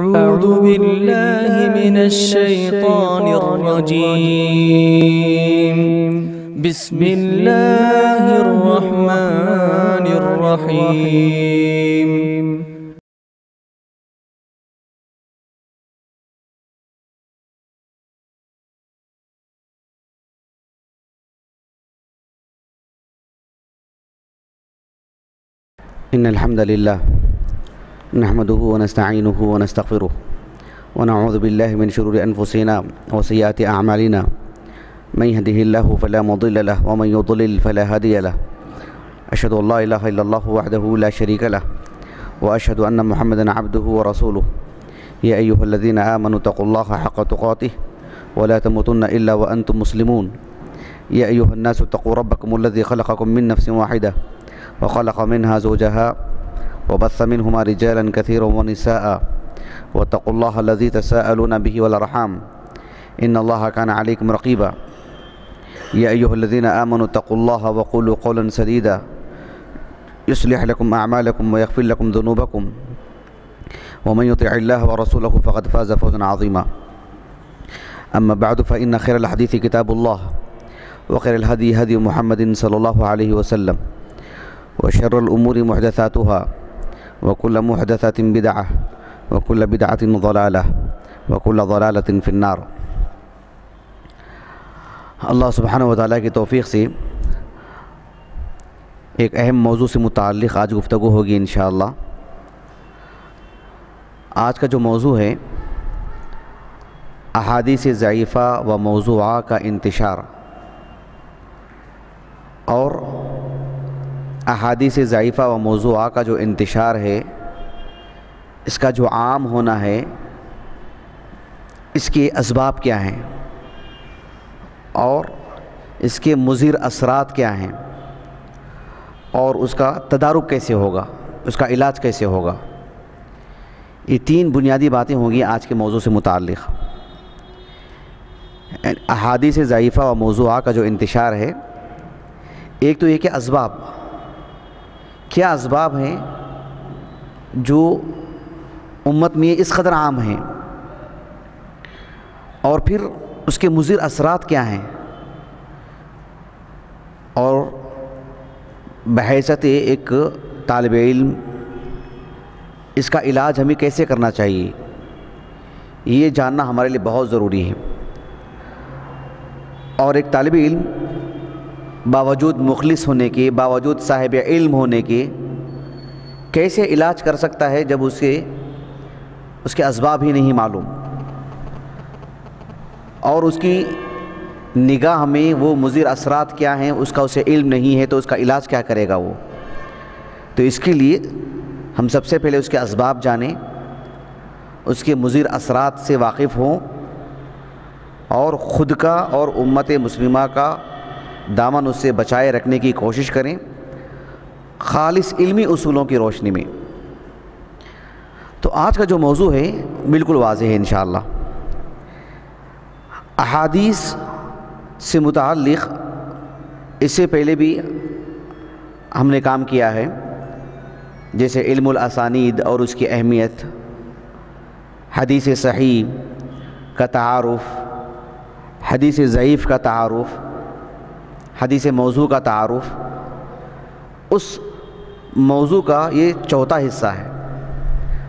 أعوذ بالله من الشيطان الرجيم. بسم الله الرحمن الرحيم. إن الحمد لله نحمده ونستعينه ونستغفره ونعوذ بالله من شرور أنفسنا وسيئات أعمالنا. من يهده الله فلا مضل له ومن يضلل فلا هادي له. أشهد أن لا إله إلا الله وحده لا شريك له وأشهد أن محمدا عبده ورسوله. يا أيها الذين آمنوا اتقوا الله حق تقاته ولا تموتن إلا وأنتم مسلمون. يا أيها الناس اتقوا ربكم الذي خلقكم من نفس واحدة وخلق منها زوجها وبث منهما رجالا كثيرا ونساء واتقوا الله الذي تساءلون به والأرحام. إن الله كان عليكم رقيبا. يا أيها الذين آمنوا اتقوا الله وقولوا قولا سديدا. يصلح لكم أعمالكم ويغفر لكم ذنوبكم. ومن يطع الله ورسوله فقد فاز فوزا عظيما. أما بعد فإن خير الحديث كتاب الله وخير الهدي هدي محمد صلى الله عليه وسلم. وشر الأمور محدثاتها. وكل محدثة بدعة، وكل بدعة ضلالة، وكل ضلالة في النار. اللہ سبحانہ و کی توفیق سے ایک اہم موضوع سے متعلق آج گفتگو ہوگی انشاءاللہ۔ آج کا جو موضوع ہے، احادیث ضعیفہ و موضوعہ کا انتشار۔ اور احادیث ضعیفہ و موضوعہ کا جو انتشار ہے، اس کا جو عام ہونا ہے، اس کے اسباب کیا ہیں؟ اور اس کے مضر اثرات کیا ہیں؟ اور اس کا تدارک کیسے ہوگا؟ اس کا علاج کیسے ہوگا؟ یہ تین بنیادی باتیں ہوں گی آج کے موضوع سے متعلق۔ احادیث ضعیفہ و موضوعہ کا جو انتشار ہے، ایک تو یہ کہ اسباب۔ کیا اسباب ہیں جو امت میں اس قدر عام ہیں؟ اور پھر اس کے مضر اثرات کیا ہیں؟ اور بحیثت ایک طالب علم اس کا علاج ہمیں کیسے کرنا چاہیے؟ یہ جاننا ہمارے لیے بہت ضروری ہے۔ اور ایک طالب علم باوجود مخلص ہونے کے باوجود صاحب علم ہونے کے کیسے علاج کر سکتا ہے جب اسے اس کے اسباب ہی نہیں معلوم؟ اور اس کی نگاہ میں وہ مضر اثرات کیا ہیں؟ اس کا اسے علم نہیں ہے تو اس کا علاج کیا کرے گا وہ؟ تو اس کے لیے ہم سب سے پہلے اس کے اسباب جانیں، اس کے مضر اثرات سے واقف ہوں، اور خود کا اور امت مسلمہ کا دامن اس سے بچائے رکھنے کی کوشش کریں۔ خالص علمی اصولوں کی روشنی میں۔ تو آج کا جو موضوع ہے، بالکل واضح ہے انشاءاللہ۔ احادیث سے متعلق، اس سے پہلے بھی ہم نے کام کیا ہے۔ جیسے علم الاسانید اور اس کی اہمیت۔ حدیث صحیح کا تعارف۔ حدیث ضعیف کا تعارف۔ حدیث موضوع کا تعارف۔ اس موضوع کا یہ چوتھا حصہ ہے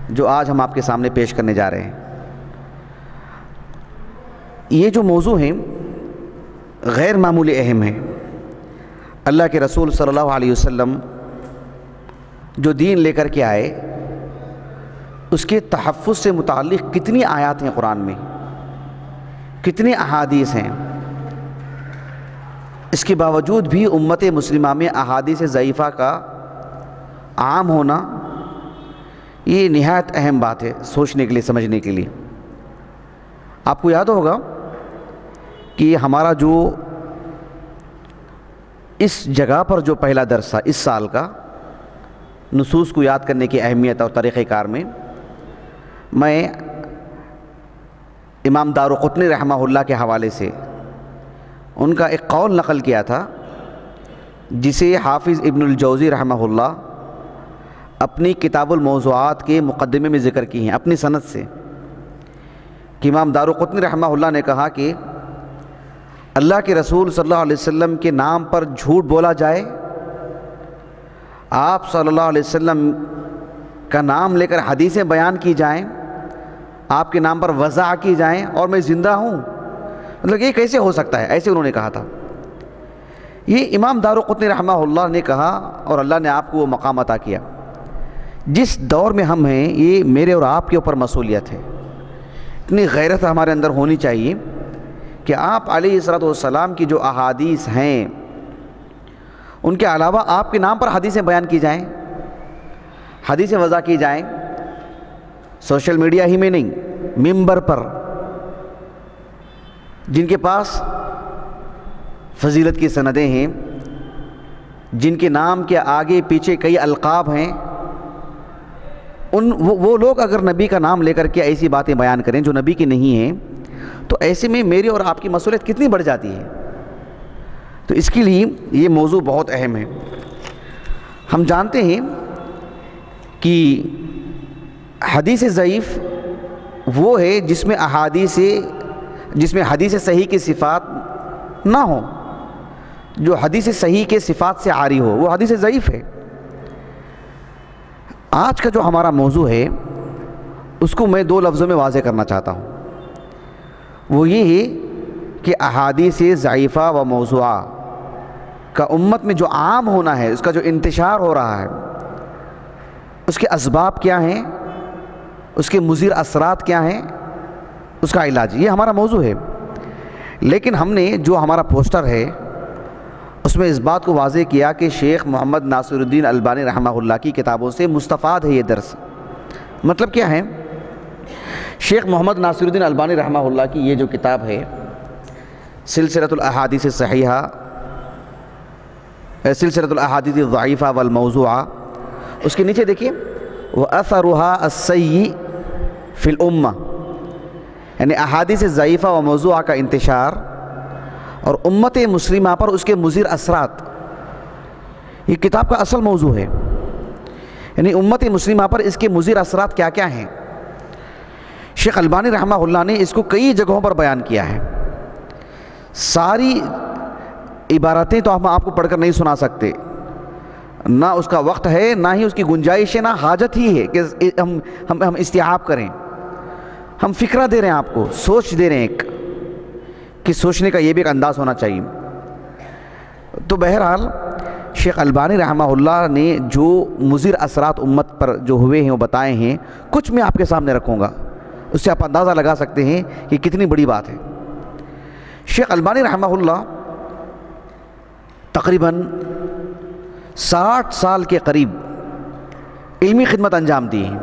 جو آج ہم آپ کے سامنے پیش کرنے جا رہے ہیں۔ یہ جو موضوع ہیں، غیر معمولی اہم ہے اللہ کے رسول صلی اللہ علیہ وسلم جو دین لے کر کے آئے، اس کے تحفظ سے متعلق کتنی آیات ہیں قرآن میں؟ کتنے احادیث ہیں؟ اس کے باوجود بھی امت مسلمہ میں احادیث ضعیفہ کا عام ہونا یہ نہایت اہم بات ہے سوچنے کے لیے، سمجھنے کے لیے۔ آپ کو یاد ہوگا کہ ہمارا جو اس جگہ پر جو پہلا درس تھا، اس سال کا نصوص کو یاد کرنے کی اہمیت اور طریقہ کار میں میں امام دارقطنی رحمہ اللہ کے حوالے سے ان کا ایک قول نقل کیا تھا، جسے حافظ ابن الجوزی رحمہ اللہ اپنی کتاب الموضوعات کے مقدمے میں ذکر کی ہیں، اپنی صنعت سے۔ کہ امام دارقطنی رحمہ اللہ نے کہا کہ اللہ کے رسول صلی اللہ علیہ وسلم کے نام پر جھوٹ بولا جائے، آپ صلی اللہ علیہ وسلم کا نام لے کر حدیثیں بیان کی جائیں، آپ کے نام پر وضع کی جائیں، اور میں زندہ ہوں۔ مطلب یہ کیسے ہو سکتا ہے؟ ایسے انہوں نے کہا تھا۔ یہ امام دار دارقطنی رحمہ اللہ نے کہا اور اللہ نے آپ کو وہ مقام عطا کیا۔ جس دور میں ہم ہیں، یہ میرے اور آپ کے اوپر مسئولیت ہے۔ اتنی غیرت ہمارے اندر ہونی چاہیے کہ آپ علیہ صلاۃ والسلام کی جو احادیث ہیں، ان کے علاوہ آپ کے نام پر حدیثیں بیان کی جائیں، حدیثیں وضع کی جائیں۔ سوشل میڈیا ہی میں نہیں، ممبر پر۔ جن کے پاس فضیلت کی سندیں ہیں، جن کے نام کے آگے پیچھے کئی القاب ہیں، ان وہ لوگ اگر نبی کا نام لے کر کے ایسی باتیں بیان کریں جو نبی کی نہیں ہیں، تو ایسے میں میری اور آپ کی مسئولیت کتنی بڑھ جاتی ہے؟ تو اس کے لیے یہ موضوع بہت اہم ہے۔ ہم جانتے ہیں کہ حدیث ضعیف وہ ہے جس میں احادیث جس میں حدیث صحیح کی صفات نہ ہوں جو حدیث صحیح کے صفات سے عاری ہو، وہ حدیث ضعیف ہے۔ آج کا جو ہمارا موضوع ہے، اس کو میں دو لفظوں میں واضح کرنا چاہتا ہوں۔ وہ یہ ہے کہ احادیث ضعیفہ و موضوعہ کا امت میں جو عام ہونا ہے، اس کا جو انتشار ہو رہا ہے، اس کے اسباب کیا ہیں؟ اس کے مضر اثرات کیا ہیں؟ اس کا علاج، یہ ہمارا موضوع ہے۔ لیکن ہم نے جو ہمارا پوسٹر ہے، اس میں اس بات کو واضح کیا کہ شیخ محمد ناصر الدین البانی رحمہ اللہ کی کتابوں سے مستفاد ہے یہ درس۔ مطلب کیا ہے؟ شیخ محمد ناصر الدین البانی رحمہ اللہ کی یہ جو کتاب ہے، سلسلۃ الاحادیث صحیحہ سلسلۃ الاحادیث ضعیفہ والموضوعہ، اس کے نیچے دیکھیے وہ اثرحا السّی فی الامہ یعنی احادیث ضعیفہ و موضوعہ کا انتشار اور امت مسلمہ پر اس کے مضر اثرات، یہ کتاب کا اصل موضوع ہے۔ یعنی امت مسلمہ پر اس کے مضر اثرات کیا کیا ہیں؟ شیخ البانی رحمہ اللہ نے اس کو کئی جگہوں پر بیان کیا ہے۔ ساری عبارتیں تو ہم آپ کو پڑھ کر نہیں سنا سکتے۔ نہ اس کا وقت ہے، نہ ہی اس کی گنجائش ہے، نہ حاجت ہی ہے کہ ہم ہم ہم استحاب کریں۔ ہم فکرہ دے رہے ہیں آپ کو، سوچ دے رہے ہیں ایک، کہ سوچنے کا یہ بھی ایک انداز ہونا چاہیے۔ تو بہرحال، شیخ البانی رحمہ اللہ نے جو مضر اثرات امت پر جو ہوئے ہیں، وہ بتائے ہیں، کچھ میں آپ کے سامنے رکھوں گا۔ اس سے آپ اندازہ لگا سکتے ہیں کہ کتنی بڑی بات ہے۔ شیخ البانی رحمہ اللہ تقریباً ساٹھ سال کے قریب علمی خدمت انجام دی ہیں۔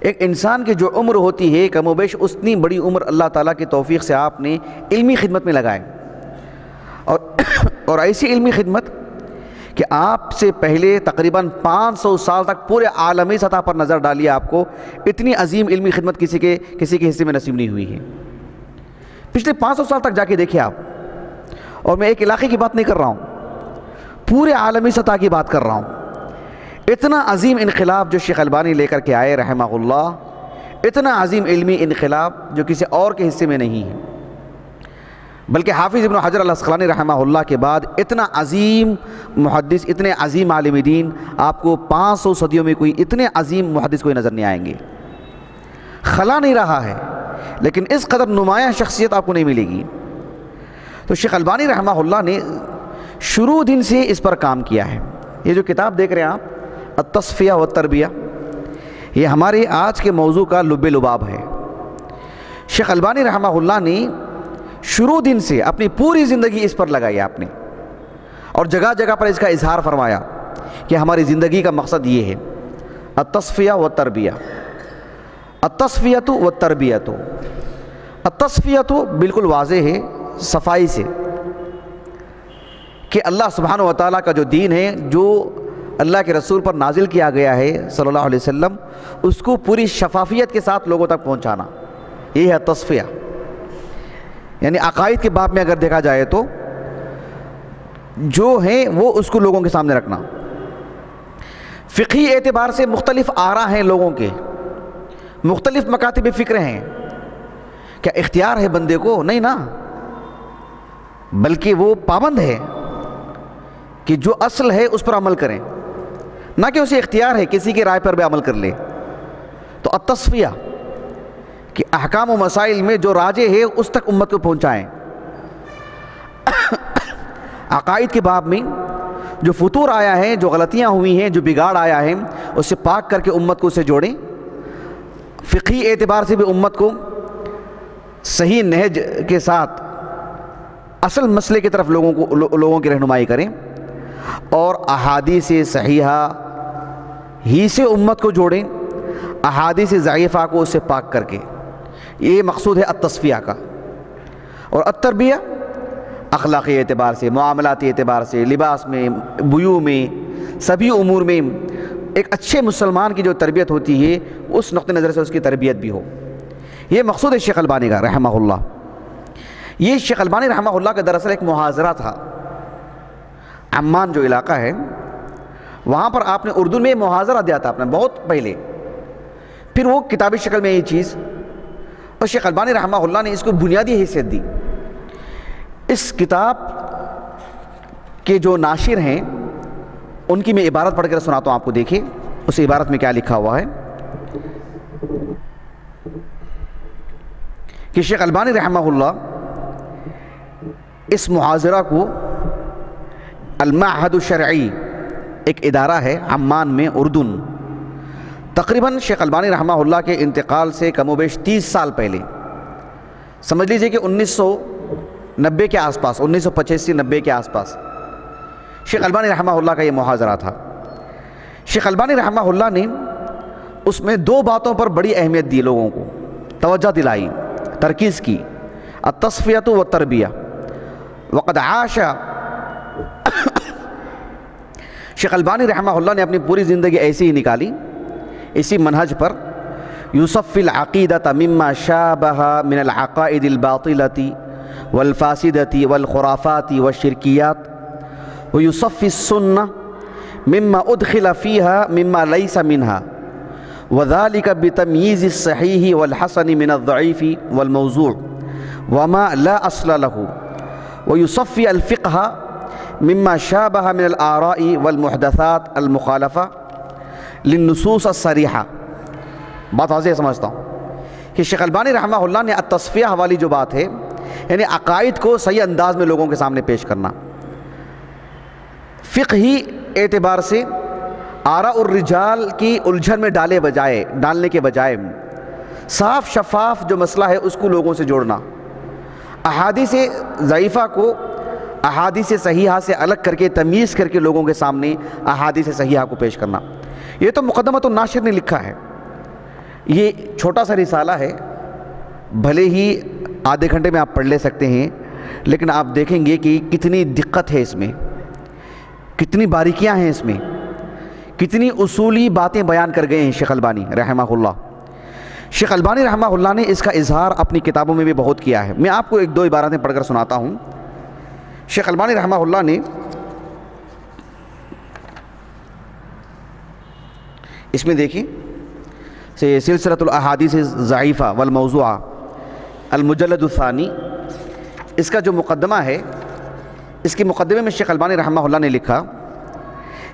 ایک انسان کی جو عمر ہوتی ہے، کم و بیش اتنی بڑی عمر اللہ تعالیٰ کی توفیق سے آپ نے علمی خدمت میں لگائے اور اور ایسی علمی خدمت کہ آپ سے پہلے تقریباً پانچ سو سال تک پورے عالمی سطح پر نظر ڈالیے آپ کو، اتنی عظیم علمی خدمت کسی کے کسی کے حصے میں نصیب نہیں ہوئی ہے۔ پچھلے پانچ سو سال تک جا کے دیکھیں آپ۔ اور میں ایک علاقے کی بات نہیں کر رہا ہوں، پورے عالمی سطح کی بات کر رہا ہوں۔ اتنا عظیم انقلاب جو شیخ البانی لے کر کے آئے رحمہ اللہ، اتنا عظیم علمی انقلاب جو کسی اور کے حصے میں نہیں ہے۔ بلکہ حافظ ابن حجر الاسقلانی رحمہ اللہ کے بعد اتنا عظیم محدث، اتنے عظیم عالم دین، آپ کو پانچ سو صدیوں میں کوئی اتنے عظیم محدث کوئی نظر نہیں آئیں گے۔ خلا نہیں رہا ہے، لیکن اس قدر نمایاں شخصیت آپ کو نہیں ملے گی۔ تو شیخ البانی رحمہ اللہ نے شروع دن سے اس پر کام کیا ہے۔ یہ جو کتاب دیکھ رہے ہیں آپ التصفیہ و تربیہ یہ ہمارے آج کے موضوع کا لب لباب ہے۔ شیخ البانی رحمہ اللہ نے شروع دن سے اپنی پوری زندگی اس پر لگائی آپ نے، اور جگہ جگہ پر اس کا اظہار فرمایا کہ ہماری زندگی کا مقصد یہ ہے۔ التصفیہ و تربیہ التصفیت و تربیت التصفیت بالکل واضح ہے، صفائی سے، کہ اللہ سبحانہ و تعالیٰ کا جو دین ہے، جو اللہ کے رسول پر نازل کیا گیا ہے صلی اللہ علیہ وسلم، اس کو پوری شفافیت کے ساتھ لوگوں تک پہنچانا۔ یہ ہے تصفیہ۔ یعنی عقائد کے باب میں اگر دیکھا جائے تو، جو ہیں وہ اس کو لوگوں کے سامنے رکھنا۔ فقہی اعتبار سے مختلف آرا ہیں لوگوں کے۔ مختلف مکاتب فکر ہیں۔ کیا اختیار ہے بندے کو؟ نہیں نا۔ بلکہ وہ پابند ہے کہ جو اصل ہے اس پر عمل کریں۔ نہ کہ اسے اختیار ہے کسی کی رائے پر بھی عمل کر لے۔ تو التصفیہ کہ احکام و مسائل میں جو راجے ہے اس تک امت کو پہنچائیں۔ عقائد کے باب میں جو فطور آیا ہے، جو غلطیاں ہوئی ہیں، جو بگاڑ آیا ہے، اسے پاک کر کے امت کو اسے جوڑیں۔ فقہی اعتبار سے بھی امت کو صحیح نہج کے ساتھ اصل مسئلے کی طرف لوگوں کو، لوگوں کی رہنمائی کریں۔ اور احادیث صحیحہ ہی سے امت کو جوڑیں، احادیث ضعیفہ کو اس سے پاک کر کے۔ یہ مقصود ہے التصفیہ کا۔ اور التربیہ، اخلاقی اعتبار سے، معاملاتی اعتبار سے، لباس میں، بیو میں، سبھی امور میں ایک اچھے مسلمان کی جو تربیت ہوتی ہے، اس نقطہ نظر سے اس کی تربیت بھی ہو۔ یہ مقصود ہے شیخ البانی کا، رحمہ اللہ۔ یہ شیخ البانی رحمہ اللہ کا دراصل ایک محاضرہ تھا۔ عمان جو علاقہ ہے وہاں پر آپ نے اردو میں محاضرہ دیا تھا آپ نے، بہت پہلے۔ پھر وہ کتابی شکل میں یہ چیز، اور شیخ البانی رحمہ اللہ نے اس کو بنیادی حیثیت دی۔ اس کتاب کے جو ناشر ہیں، ان کی میں عبارت پڑھ کر سناتا ہوں، آپ کو دیکھیں۔ اس عبارت میں کیا لکھا ہوا ہے؟ کہ شیخ البانی رحمہ اللہ اس محاضرہ کو المعہد الشرعی ایک ادارہ ہے عمان میں اردن۔ تقریباً شیخ البانی رحمہ اللہ کے انتقال سے کم و بیش تیس سال پہلے۔ سمجھ لیجیے کہ انیس سو نبے کے آس پاس، انیس سو پچاسی نبے کے آس پاس شیخ البانی رحمہ اللہ کا یہ محاضرہ تھا۔ شیخ البانی رحمہ اللہ نے اس میں دو باتوں پر بڑی اہمیت دی لوگوں کو۔ توجہ دلائی، ترکیز کی۔ التصفیت و تربیہ وقد عاش شیخ البانی رحمہ اللہ نے اپنی پوری زندگی ایسی ہی نکالی، اسی منہج پر، یوسف العقیدت مما شابہ من العقائد الباطلتی والفاسدتی والخرافاتی والشرکیات ویصفی السنہ مما ادخل فیہا مما لیس منہا وذلك بتمييز الصحيح والحسن من الضعيف والموضوع وما لا أصل له ويصفي الفقه مما شابه من الآراء والمحدثات المخالفة للنصوص الصريحة. بات واضح سمجھتا ہوں. کہ شیخ البانی رحمہ اللہ نے التصفیہ والی جو بات ہے یعنی عقائد کو صحیح انداز میں لوگوں کے سامنے پیش کرنا۔ فقہی اعتبار سے آرا الرجال کی الجھن میں ڈالے بجائے، ڈالنے کے بجائے صاف شفاف جو مسئلہ ہے، اس کو لوگوں سے جوڑنا۔ احادیث ضعیفہ کو احادیث صحیحہ سے الگ کر کے تمیز کر کے لوگوں کے سامنے احادیث صحیحہ کو پیش کرنا۔ یہ تو مقدمت الناشر نے لکھا ہے۔ یہ چھوٹا سا رسالہ ہے۔ بھلے ہی آدھے گھنٹے میں آپ پڑھ لے سکتے ہیں، لیکن آپ دیکھیں گے کہ کتنی دقت ہے اس میں۔ کتنی باریکیاں ہیں اس میں۔ کتنی اصولی باتیں بیان کر گئے ہیں شیخ البانی رحمہ اللہ۔ شیخ البانی رحمہ اللہ نے اس کا اظہار اپنی کتابوں میں بھی بہت کیا ہے۔ میں آپ کو ایک دو عبارتیں پڑھ کر سناتا ہوں۔ شیخ البانی رحمہ اللہ نے اس میں دیکھیں سے الاحادیث ضعیفہ والموضوعہ المجلد الثانی، اس کا جو مقدمہ ہے، اس کے مقدمے میں شیخ البانی رحمہ اللہ نے لکھا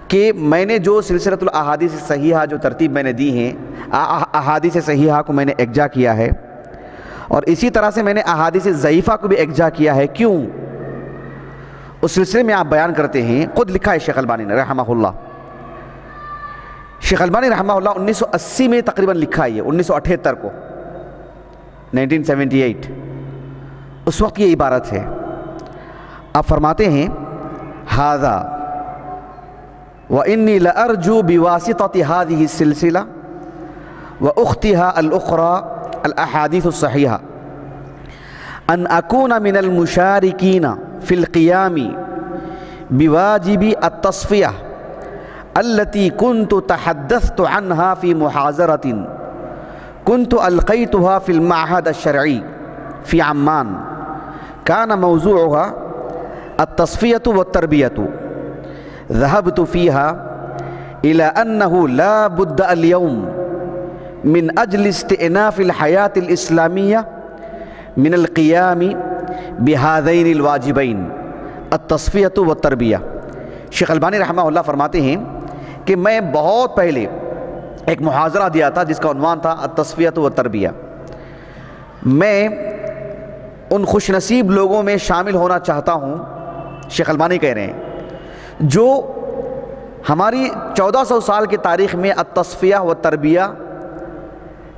کہ میں نے جو سلسلۃ الاحادیث صحیحہ جو ترتیب میں نے دی ہیں احادیث صحیحہ کو میں نے اکجا کیا ہے اور اسی طرح سے میں نے احادیث ضعیفہ کو بھی اکجا کیا ہے، کیوں؟ اس سلسلے میں آپ بیان کرتے ہیں، خود لکھا ہے شیخ البانی نے، رحمہ اللہ۔ شیخ البانی رحمہ اللہ انیس سو اسی میں تقریباً لکھا ہے انیس سو اٹھہتر کو، نائنٹین سیونٹی ایٹ۔ اس وقت یہ عبارت ہے۔ آپ فرماتے ہیں، ہاذا، وإني لأرجو بواسطة هذه السلسلة وأختها الأخرى الأحاديث الصحيحة أن أكون من المشاركين في القيام بواجب التصفية التي كنت تحدثت عنها في محاضرة كنت ألقيتها في المعهد الشرعي في عمان. كان موضوعها التصفية والتربية. ذهبت فيها إلى أنه لا بد اليوم من أجل استئناف الحياة الإسلامية من القیام بہادین الواجبین التصفیت و تربیہ شیخ البانی رحمہ اللہ فرماتے ہیں کہ میں بہت پہلے ایک محاضرہ دیا تھا جس کا عنوان تھا التصفیت و تربیہ میں ان خوش نصیب لوگوں میں شامل ہونا چاہتا ہوں، شیخ البانی کہہ رہے ہیں، جو ہماری چودہ سو سال کی تاریخ میں التصفیہ و تربیہ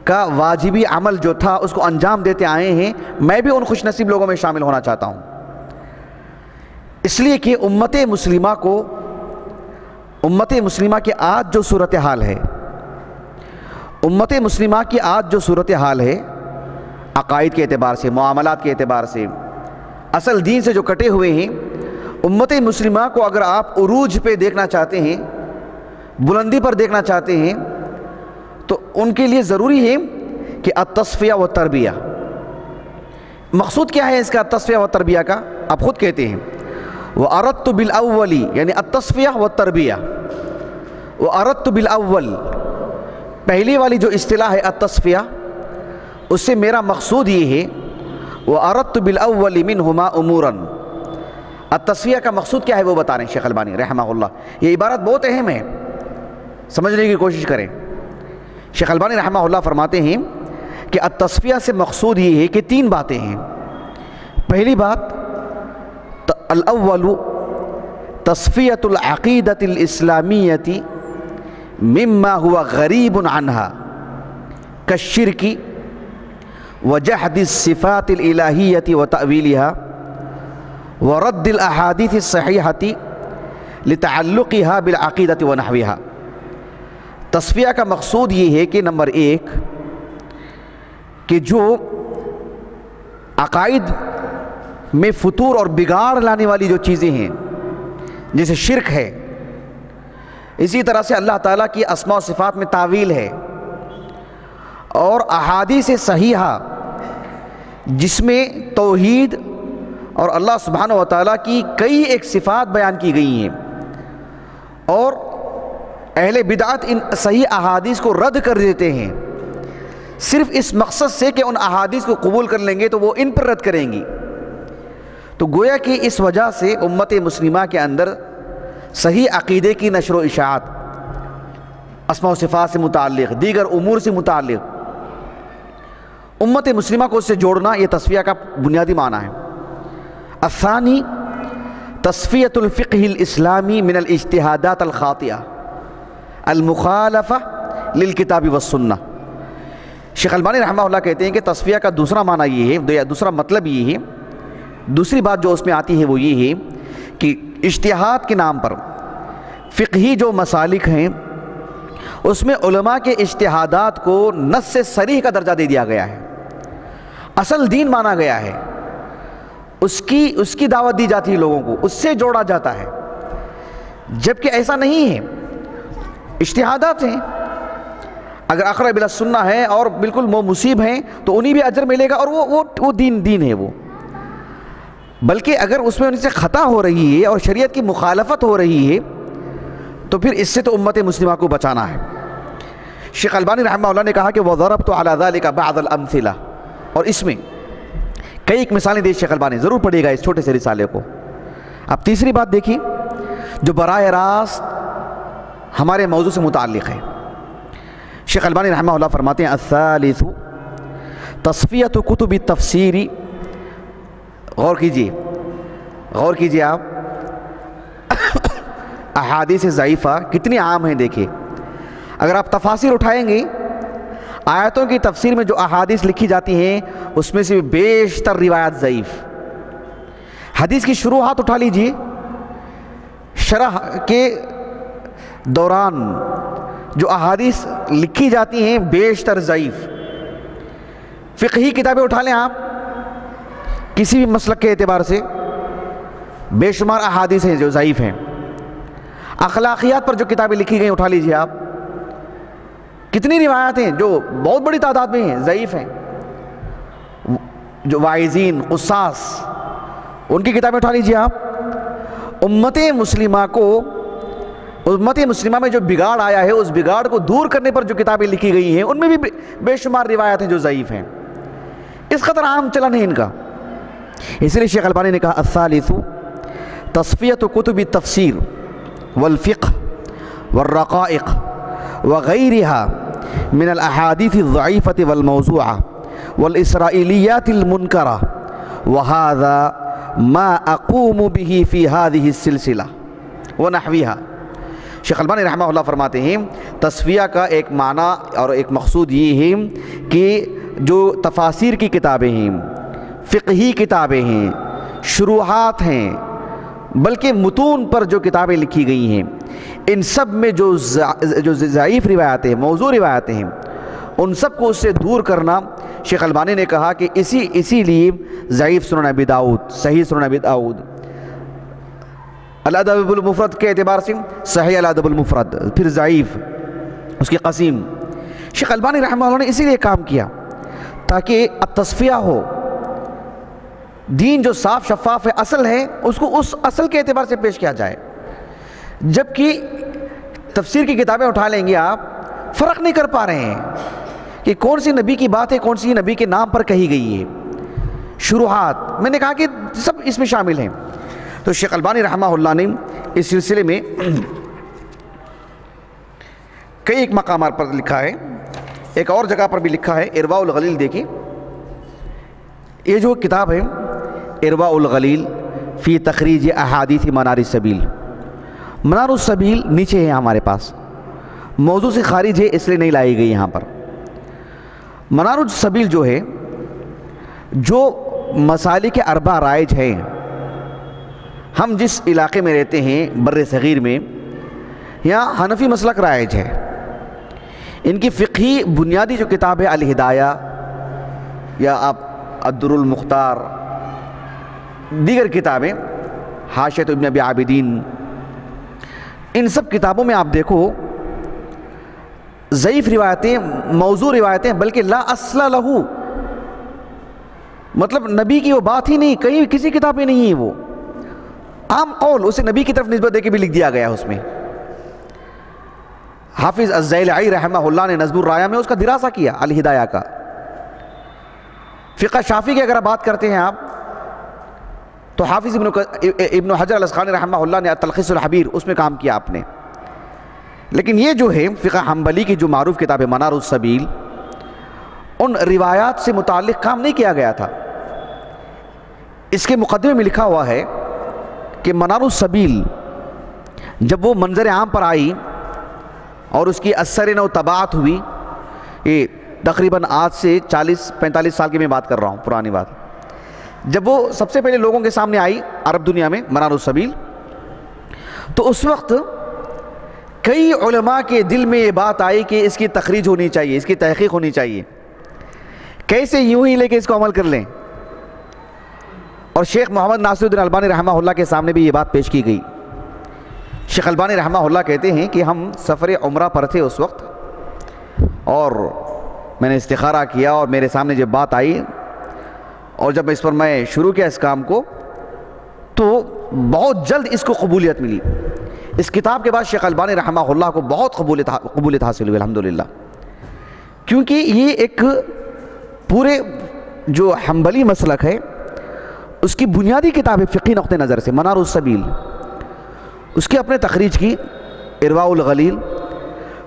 کا واجبی عمل جو تھا، اس کو انجام دیتے آئے ہیں، میں بھی ان خوش نصیب لوگوں میں شامل ہونا چاہتا ہوں۔ اس لیے کہ امت مسلمہ کو، امت مسلمہ کی آج جو صورتحال ہے، امت مسلمہ کی آج جو صورتحال ہے، عقائد کے اعتبار سے، معاملات کے اعتبار سے، اصل دین سے جو کٹے ہوئے ہیں، امت مسلمہ کو اگر آپ عروج پہ دیکھنا چاہتے ہیں، بلندی پر دیکھنا چاہتے ہیں تو ان کے لیے ضروری ہے کہ التصفیہ و تربیہ۔ مقصود کیا ہے اس کا التصفیہ و تربیہ کا؟ آپ خود کہتے ہیں۔ وہ عرت بالاولی یعنی التصفیہ و تربیہ۔ وہ عرت بالاول پہلی والی جو اصطلاح ہے التصفیہ، اس سے میرا مقصود یہ ہے، وہ عرت بالاول منہما اموراً التصفیہ کا مقصود کیا ہے وہ بتا رہے ہیں شیخ البانی رحمہ اللہ۔ یہ عبارت بہت اہم ہے۔ سمجھنے کی کوشش کریں۔ شیخ البانی رحمہ اللہ فرماتے ہیں کہ التصفیہ سے مقصود یہ ہے کہ تین باتیں ہیں۔ پہلی بات الاول تصفیت العقیدت الاسلامیتی مما ہوا غریب عنہا کالشرکی وجحد الصفات الالہیتی وتأویلها ورد الاحادیث الصحیحتی لتعلقها بالعقیدت ونحوها تصفیہ کا مقصود یہ ہے کہ نمبر ایک کہ جو عقائد میں فطور اور بگاڑ لانے والی جو چیزیں ہیں، جیسے شرک ہے، اسی طرح سے اللہ تعالیٰ کی اسماء و صفات میں تعویل ہے۔ اور احادیث صحیحہ، جس میں توحید اور اللہ سبحانہ و تعالیٰ کی کئی ایک صفات بیان کی گئی ہیں۔ اور اہل بدعات ان صحیح احادیث کو رد کر دیتے ہیں۔ صرف اس مقصد سے کہ ان احادیث کو قبول کر لیں گے تو وہ ان پر رد کریں گی۔ تو گویا کہ اس وجہ سے امت مسلمہ کے اندر صحیح عقیدے کی نشر و اشاعت، اسماء و صفات سے متعلق، دیگر امور سے متعلق، امت مسلمہ کو اس سے جوڑنا یہ تصفیہ کا بنیادی معنی ہے۔ الثانی تصفیت الفقہ الاسلامی من الاجتہادات الخاطئہ۔ المخالفہ للکتاب والسنہ شیخ البانی رحمہ اللہ کہتے ہیں کہ تصفیہ کا دوسرا معنی یہ ہے دوسرا مطلب یہ ہے۔ دوسری بات جو اس میں آتی ہے وہ یہ ہے کہ اشتہاد کے نام پر فقہی جو مسالک ہیں، اس میں علماء کے اشتہادات کو نس سے سریح کا درجہ دے دیا گیا ہے۔ اصل دین مانا گیا ہے۔ اس کی اس کی دعوت دی جاتی ہے لوگوں کو، اس سے جوڑا جاتا ہے۔ جبکہ ایسا نہیں ہے اشتہادات ہیں۔ اگر اقرا بلا سننا ہے اور بالکل وہ مصیب ہیں، تو انہیں بھی اجر ملے گا اور وہ وہ وہ دین دین ہے وہ۔ بلکہ اگر اس میں ان سے خطا ہو رہی ہے اور شریعت کی مخالفت ہو رہی ہے، تو پھر اس سے تو امت مسلمہ کو بچانا ہے۔ شیخ البانی رحمہ اللہ نے کہا کہ وہ ضرب تو اعلیٰ کا بعض الامثلہ اور اس میں کئی ایک مثالیں دے شیخ البانی، ضرور پڑے گا اس چھوٹے سے رسالے کو۔ اب تیسری بات دیکھیں جو براہ راست ہمارے موضوع سے متعلق ہے۔ شیخ البانی رحمہ اللہ فرماتے ہیں، الثالث تصفیت کتب تفسیری غور کیجیے غور کیجیے آپ۔ احادیث ضعیفہ کتنی عام ہیں دیکھیں اگر آپ تفاصیر اٹھائیں گے، آیتوں کی تفسیر میں جو احادیث لکھی جاتی ہیں، اس میں سے بیشتر روایات ضعیف۔ حدیث کی شروعات اٹھا لیجیے۔ شرح کے دوران جو احادیث لکھی جاتی ہیں بیشتر ضعیف۔ فقہی کتابیں اٹھا لیں آپ، کسی بھی مسلک کے اعتبار سے بے شمار احادیث ہیں جو ضعیف ہیں۔ اخلاقیات پر جو کتابیں لکھی گئیں، اٹھا لیجیے آپ۔ کتنی روایات ہیں جو بہت بڑی تعداد میں ہیں، ضعیف ہیں۔ جو وائزین قصاص، ان کی کتابیں اٹھا لیجیے آپ۔ امت مسلمہ کو امت مسلمہ میں جو بگاڑ آیا ہے، اس بگاڑ کو دور کرنے پر جو کتابیں لکھی گئی ہیں، ان میں بھی بے شمار روایات ہیں جو ضعیف ہیں۔ اس قدر عام چلن ہے ان کا۔ اس لیے شیخ البانی نے کہا، الثالث تصفیت کتب تفسیر والفقہ والرقائق وغيرها من الأحاديث الضعيفة والموضوعة والإسرائيليات المنكرة وهذا ما أقوم به في هذه السلسلة ونحوها شیخ البانی رحمہ اللہ فرماتے ہیں، تصفیہ کا ایک معنی اور ایک مقصود یہ ہے کہ جو تفاسیر کی کتابیں ہیں، فقہی کتابیں ہیں، شروحات ہیں، بلکہ متون پر جو کتابیں لکھی گئی ہیں، ان سب میں جو جو ضعیف روایتیں ہیں، موضوع روایتیں ہیں، ان سب کو اس سے دور کرنا شیخ البانی نے کہا کہ اسی اسی لیے ضعیف سنن ابی داؤد، صحیح سنن ابی داؤد۔ الادب المفرد کے اعتبار سے صحیح الادب المفرد، پھر ضعیف، اس کی قسیم۔ شیخ البانی رحمہ اللہ نے اسی لیے کام کیا تاکہ التصفیہ ہو۔ دین جو صاف، شفاف ہے اصل ہے، اس کو اس اصل کے اعتبار سے پیش کیا جائے۔ جبکہ تفسیر کی کتابیں اٹھا لیں گے آپ، فرق نہیں کر پا رہے ہیں کہ کون سی نبی کی بات ہے، کون سی نبی کے نام پر کہی گئی ہے۔ شروحات، میں نے کہا کہ سب اس میں شامل ہیں۔ تو شیخ البانی رحمہ اللہ نے اس سلسلے میں کئی ایک مقامات پر لکھا ہے، ایک اور جگہ پر بھی لکھا ہے، ارواء الغلیل دیکھیں۔ یہ جو کتاب ہے، ارواء الغلیل فی تخریج احادیث منار السبیل۔ منار السبیل نیچے ہے ہمارے پاس۔ موضوع سے خارج ہے، اس لیے نہیں لائی گئی یہاں پر۔ منار السبیل جو ہے، جو مسالے کے اربع رائج ہیں۔ ہم جس علاقے میں رہتے ہیں، بر صغیر میں، یہاں حنفی مسلک رائج ہے۔ ان کی فقہی بنیادی جو کتاب ہے، الہدایہ یا آپ عدر المختار، دیگر کتابیں حاشیت ابن ابی عابدین، ان سب کتابوں میں آپ دیکھو، ضعیف روایتیں، موضوع روایتیں، بلکہ لا اصل لہو۔ مطلب نبی کی وہ بات ہی نہیں، کہیں کسی کتاب میں نہیں ہے وہ۔ عام قول اسے نبی کی طرف نسبت دے کے بھی لکھ دیا گیا اس میں۔ حافظ الزیلعی رحمہ اللہ نے نظم الرایہ میں اس کا دراسہ کیا الہدایہ کا۔ فقہ شافی کی اگر بات کرتے ہیں آپ، تو حافظ ابن ابن حجر الاسقانی رحمہ اللہ نے تلخیص الحبیر اس میں کام کیا آپ نے۔ لیکن یہ جو ہے فقہ حنبلی کی جو معروف کتاب ہے منار السبیل، ان روایات سے متعلق کام نہیں کیا گیا تھا۔ اس کے مقدمے میں لکھا ہوا ہے کہ منار السبیل جب وہ منظر عام پر آئی اور اس کی اثر نو تباعت ہوئی، یہ تقریباً آج سے چالیس، پینتالیس سال کی میں بات کر رہا ہوں، پرانی بات۔ جب وہ سب سے پہلے لوگوں کے سامنے آئی عرب دنیا میں، منار السبیل، تو اس وقت کئی علماء کے دل میں یہ بات آئی کہ اس کی تخریج ہونی چاہیے، اس کی تحقیق ہونی چاہیے۔ کیسے یوں ہی لے کے اس کو عمل کر لیں؟ اور شیخ محمد ناصر الدین البانی رحمہ اللہ کے سامنے بھی یہ بات پیش کی گئی۔ شیخ البانی رحمہ اللہ کہتے ہیں کہ ہم سفر عمرہ پر تھے اس وقت اور میں نے استخارہ کیا اور میرے سامنے جب بات آئی اور جب اس پر میں شروع کیا اس کام کو تو بہت جلد اس کو قبولیت ملی۔ اس کتاب کے بعد شیخ البانی رحمہ اللہ کو بہت قبولیت قبولیت حاصل ہوئی الحمدللہ۔ کیونکہ یہ ایک پورے جو حنبلی مسلک ہے اس کی بنیادی کتاب ہے فقی نقطہ نظر سے، منار السبیل۔ اس کے اپنے تخریج کی، ارواء الغلیل۔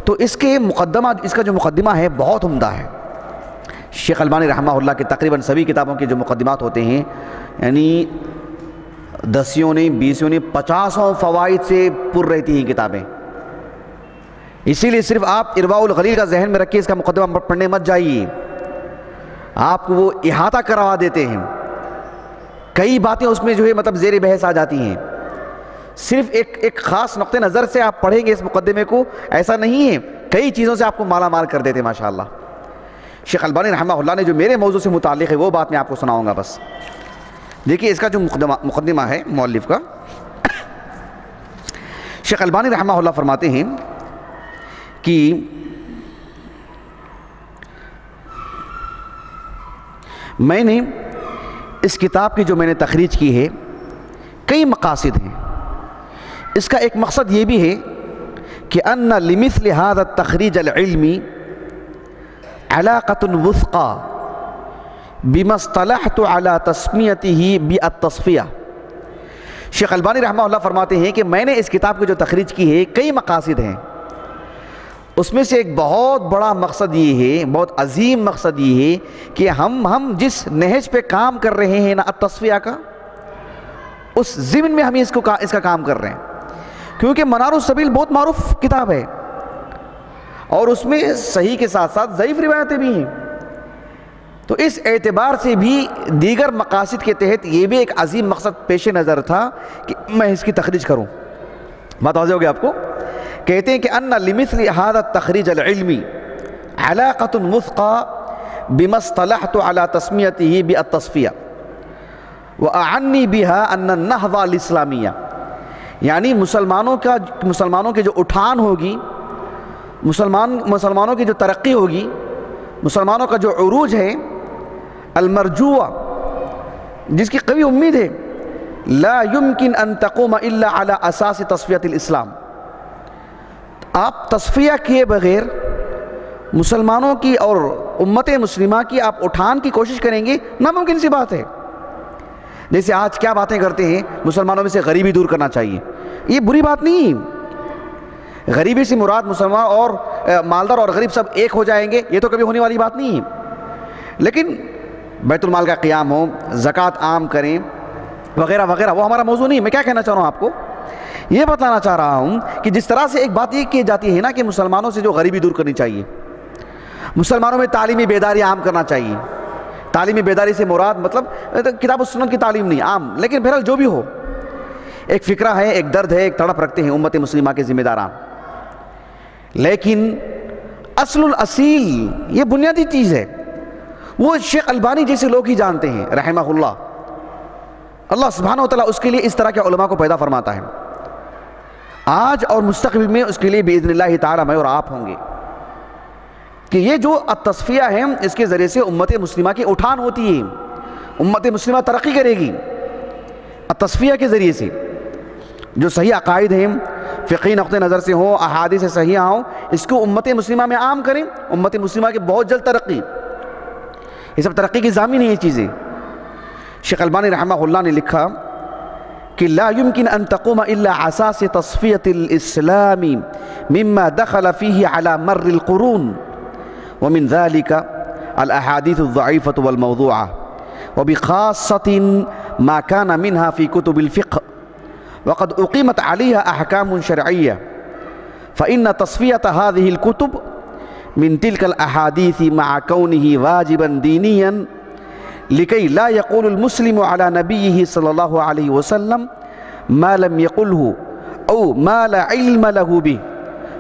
تو اس کے مقدمہ، اس کا جو مقدمہ ہے، بہت عمدہ ہے۔ شیخ البانی رحمہ اللہ کے تقریباً سبھی کتابوں کے جو مقدمات ہوتے ہیں یعنی دسیوں نے بیسوں نے، پچاسوں فوائد سے پر رہتی ہیں کتابیں۔ اسی لیے صرف آپ ارواء الغلیل کا ذہن میں رکھیں اس کا مقدمہ پڑھنے مت جائیے۔ آپ کو وہ احاطہ کروا دیتے ہیں۔ کئی باتیں اس میں جو ہے مطلب زیر بحث آ جاتی ہیں۔ صرف ایک ایک خاص نقطہ نظر سے آپ پڑھیں گے اس مقدمے کو، ایسا نہیں ہے۔ کئی چیزوں سے آپ کو مالا مال کر دیتے ماشاءاللہ۔ شیخ البانی رحمہ اللہ نے جو میرے موضوع سے متعلق ہے، وہ بات میں آپ کو سناؤں گا بس۔ دیکھیے، اس کا جو مقدمہ مقدمہ ہے، مؤلف کا۔ شیخ البانی رحمہ اللہ فرماتے ہیں کہ میں نے اس کتاب کی جو میں نے تخریج کی ہے، کئی مقاصد ہیں۔ اس کا ایک مقصد یہ بھی ہے کہ ان لمثل هذا التخریج العلمی علاقۃ وثقا بمصطلحت على تسمیته بالتصفیہ۔ شیخ البانی رحمہ اللہ فرماتے ہیں کہ میں نے اس کتاب کی جو تخریج کی ہے، کئی مقاصد ہیں۔ اس میں سے ایک بہت بڑا مقصد یہ ہے، بہت عظیم مقصد یہ ہے کہ ہم ہم جس نہج پہ کام کر رہے ہیں نا التصفیہ کا، اس ضمن میں ہم اس کو اس کا کام کر رہے ہیں۔ کیونکہ منار السبیل بہت معروف کتاب ہے۔ اور اس میں صحیح کے ساتھ ساتھ ضعیف روایتیں بھی ہیں۔ تو اس اعتبار سے بھی دیگر مقاصد کے تحت یہ بھی ایک عظیم مقصد پیش نظر تھا کہ میں اس کی تخریج کروں۔ بات واضح ہو گیا آپ کو؟ کہتے ہیں کہ ان لمثل هذا التخریج العلمی علاقت مثقا بمصطلحت على تسمیته بالتصفیہ وَأَعَنِّي بِهَا أَنَّ النَّحْضَ الْإِسْلَامِيَّةِ یعنی مسلمانوں کا مسلمانوں کی جو اٹھان ہوگی، مسلمان مسلمانوں کی جو ترقی ہوگی، مسلمانوں کا جو عروج ہے، المرجوع، جس کی قوی امید ہے، لا يمكن ان تقوم الا على اساس تصفیت الاسلام۔ آپ تصفیہ کیے بغیر مسلمانوں کی اور امت مسلمہ کی آپ اٹھان کی کوشش کریں گے، ناممکن سی بات ہے۔ جیسے آج کیا باتیں کرتے ہیں، مسلمانوں میں سے غریبی دور کرنا چاہیے۔ یہ بری بات نہیں۔ غریبی سے مراد مسلمان اور مالدار اور غریب سب ایک ہو جائیں گے، یہ تو کبھی ہونے والی بات نہیں۔ ہے لیکن بیت المال کا قیام ہو، زکوٰۃ عام کریں، وغیرہ وغیرہ، وہ ہمارا موضوع نہیں میں کیا کہنا چاہ رہا ہوں آپ کو؟ یہ بتانا چاہ رہا ہوں کہ جس طرح سے ایک بات یہ کی جاتی ہے نا کہ مسلمانوں سے جو غریبی دور کرنی چاہیے، مسلمانوں میں تعلیمی بیداری عام کرنا چاہیے۔ تعلیمی بیداری سے مراد مطلب کتاب و سنت کی تعلیم نہیں، عام، لیکن بہرحال جو بھی ہو۔ ایک فکرہ ہے، ایک درد ہے، ایک تڑپ رکھتے ہیں امت مسلمہ کے ذمہ داران لیکن اصل الاصیل یہ بنیادی چیز ہے۔ وہ شیخ البانی جیسے لوگ ہی جانتے ہیں، رحمہ اللہ۔ اللہ سبحانہ و تعالیٰ اس کے لیے اس طرح کے علماء کو پیدا فرماتا ہے۔ آج اور مستقبل میں اس کے لیے بإذن اللہ تعالیٰ میں اور آپ ہوں گے۔ کہ یہ جو التصفیہ ہے اس کے ذریعے سے امت مسلمہ کی اٹھان ہوتی ہے۔ امت مسلمہ ترقی کرے گی۔ التصفیہ کے ذریعے سے جو صحیح عقائد ہیں فقی نقطہ نظر سے ہوں، احادیث صحیحہ ہوں، اس کو امت مسلمہ میں عام کریں۔ امت مسلمہ کی بہت جلد ترقی۔ یہ سب ترقی کی ضامن ہیں یہ چیزیں۔ شیخ البانی رحمہ اللہ نے لکھا کہ لا يمكن أن تقوم إلا أساس تصفیت الإسلام مما دخل فيه على مر القرون. ومن ذلك الأحاديث الضعيفة والموضوعة. وبخاصة ما كان منها في كتب الفقه. وقد أقيمت عليها أحكام شرعية. فإن تصفية هذه الكتب من تلك الأحاديث مع كونه واجبا دينيا لكي لا يقول المسلم على نبيه صلى الله عليه وسلم ما لم يقله أو ما لا علم له به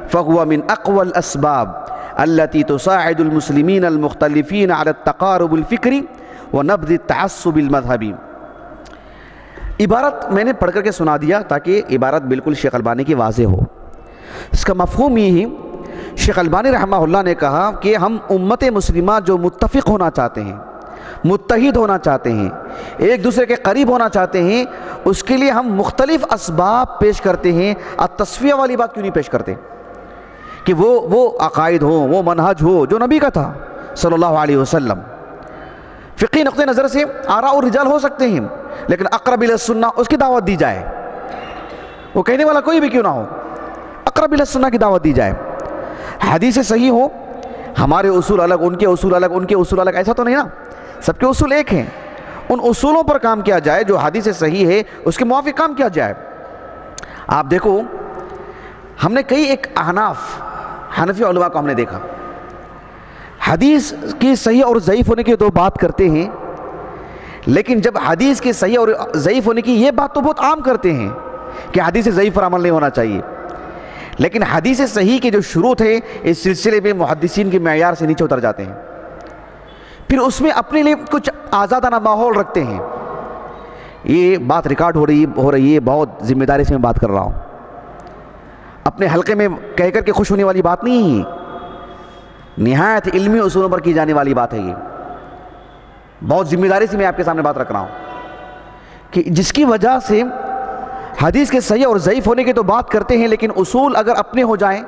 فهو من أقوى الأسباب التي تساعد المسلمين المختلفين على التقارب الفكري ونبذ التعصب المذهبي عبارت میں نے پڑھ کر کے سنا دیا تاکہ عبارت بالکل شیخ البانی کی واضح ہو۔ اس کا مفہوم یہ ہی، شیخ البانی رحمہ اللہ نے کہا کہ ہم امت مسلمہ جو متفق ہونا چاہتے ہیں متحد ہونا چاہتے ہیں، ایک دوسرے کے قریب ہونا چاہتے ہیں، اس کے لیے ہم مختلف اسباب پیش کرتے ہیں۔ التصفیہ والی بات کیوں نہیں پیش کرتے؟ کہ وہ وہ عقائد ہو وہ منہج ہو جو نبی کا تھا، صلی اللہ علیہ وسلم۔ فقی نقطہ نظر سے آرا اور رجال ہو سکتے ہیں، لیکن اقرب السنہ اس کی دعوت دی جائے۔ وہ کہنے والا کوئی بھی کیوں نہ ہو، اقرب السنہ کی دعوت دی جائے۔ حدیث صحیح ہو ہمارے اصول الگ، ان کے اصول الگ، ان کے اصول الگ، ایسا تو نہیں نا۔ سب کے اصول ایک ہیں۔ ان اصولوں پر کام کیا جائے، جو حدیث صحیح ہے، اس کے موافق کام کیا جائے۔ آپ دیکھو، ہم نے کئی ایک احناف، حنفی علماء کو ہم نے دیکھا۔ حدیث کی صحیح اور ضعیف ہونے کی تو بات کرتے ہیں، لیکن جب حدیث کی صحیح اور ضعیف ہونے کی یہ بات تو بہت عام کرتے ہیں کہ حدیث ضعیف پر عمل نہیں ہونا چاہیے۔ لیکن حدیث صحیح کے جو شروع تھے اس سلسلے میں محدثین کے معیار سے نیچے اتر جاتے ہیں۔ پھر اس میں اپنے لیے کچھ آزادانہ ماحول رکھتے ہیں۔ یہ بات ریکارڈ ہو رہی ہو رہی ہے، بہت ذمہ داری سے میں بات کر رہا ہوں۔ اپنے حلقے میں کہہ کر کے خوش ہونے والی بات نہیں نہایت علمی اصولوں پر کی جانے والی بات ہے یہ۔ بہت ذمہ داری سے میں آپ کے سامنے بات رکھ رہا ہوں۔ کہ جس کی وجہ سے حدیث کے صحیح اور ضعیف ہونے کی تو بات کرتے ہیں، لیکن اصول اگر اپنے ہو جائیں،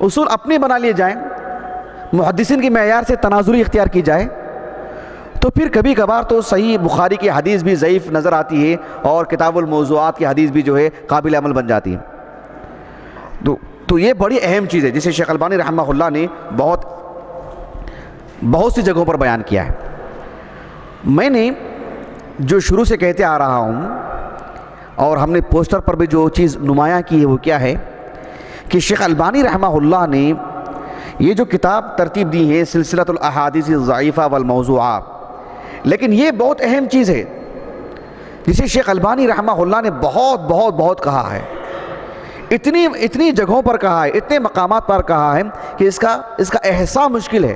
اصول اپنے بنا لیے جائیں محدثین کی معیار سے تناظری اختیار کی جائے تو پھر کبھی کبھار تو صحیح بخاری کی حدیث بھی ضعیف نظر آتی ہے اور کتاب الموضوعات کی حدیث بھی جو ہے قابل عمل بن جاتی ہے۔ تو تو یہ بڑی اہم چیز ہے جسے شیخ البانی رحمہ اللہ نے بہت بہت سی جگہوں پر بیان کیا ہے۔ میں نے جو شروع سے کہتے آ رہا ہوں اور ہم نے پوسٹر پر بھی جو چیز نمایاں کی ہے وہ کیا ہے کہ شیخ البانی رحمہ اللہ نے یہ جو کتاب ترتیب دی ہے، سلسلۃ الاحادیث الضعیفہ والموضوعہ۔ لیکن یہ بہت اہم چیز ہے، جسے شیخ البانی رحمہ اللہ نے بہت بہت بہت کہا ہے۔ اتنی اتنی جگہوں پر کہا ہے، اتنے مقامات پر کہا ہے کہ اس کا اس کا احساس مشکل ہے۔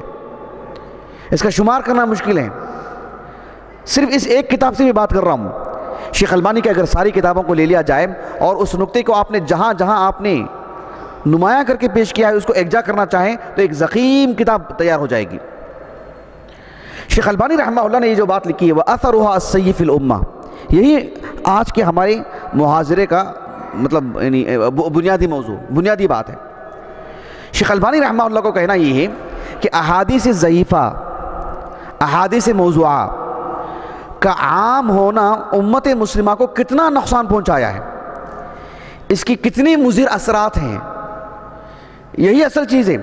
اس کا شمار کرنا مشکل ہے۔ صرف اس ایک کتاب سے بھی بات کر رہا ہوں۔ شیخ البانی کے اگر ساری کتابوں کو لے لیا جائے اور اس نقطے کو آپ نے جہاں جہاں آپ نے نمایاں کر کے پیش کیا ہے، اس کو ایکجا کرنا چاہیں تو ایک زخیم کتاب تیار ہو جائے گی۔ شیخ البانی رحمہ اللہ نے یہ جو بات لکھی ہے وہ اثر ہوا سیف الامہ یہی آج کے ہمارے محاضرے کا مطلب یعنی بنیادی موضوع، بنیادی بات ہے۔ شیخ البانی رحمہ اللہ کو کہنا یہ ہے کہ احادیث ضعیفہ، احادیث موضوعہ کا عام ہونا امت مسلمہ کو کتنا نقصان پہنچایا ہے۔ اس کی کتنی مضر اثرات ہیں۔ یہی اصل چیز ہے۔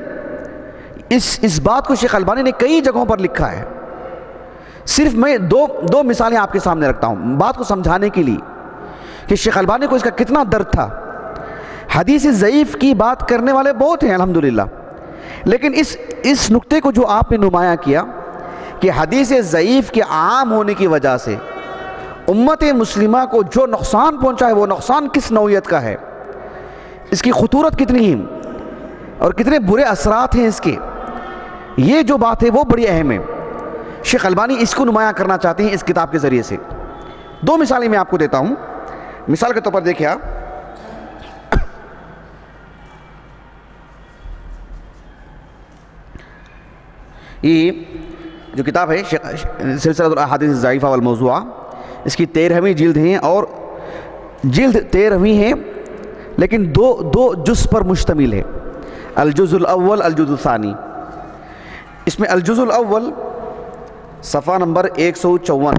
اس اس بات کو شیخ البانی نے کئی جگہوں پر لکھا ہے۔ صرف میں دو دو مثالیں آپ کے سامنے رکھتا ہوں۔ بات کو سمجھانے کے لیے کہ شیخ البانی کو اس کا کتنا درد تھا۔ حدیث ضعیف کی بات کرنے والے بہت ہیں، الحمدللہ۔ لیکن اس اس نقطے کو جو آپ نے نمایاں کیا کہ حدیث ضعیف کے عام ہونے کی وجہ سے امت مسلمہ کو جو نقصان پہنچا ہے، وہ نقصان کس نوعیت کا ہے؟ اس کی خطورت کتنی ہے؟ اور کتنے برے اثرات ہیں اس کے۔ یہ جو بات ہے وہ بڑی اہم ہے۔ شیخ البانی اس کو نمایاں کرنا چاہتے ہیں اس کتاب کے ذریعے سے۔ دو مثالیں میں آپ کو دیتا ہوں۔ مثال کے طور پر دیکھیں آپ۔ یہ جو کتاب ہے سلسلہ الحادث ضعیفہ والموضوعہ، اس کی تیرہویں جلد ہیں اور جلد تیرہویں ہیں، لیکن دو دو جز پر مشتمل ہے۔ الجز الاول الجز الثانی اس میں الجز الاول صفحہ نمبر ایک سو چون.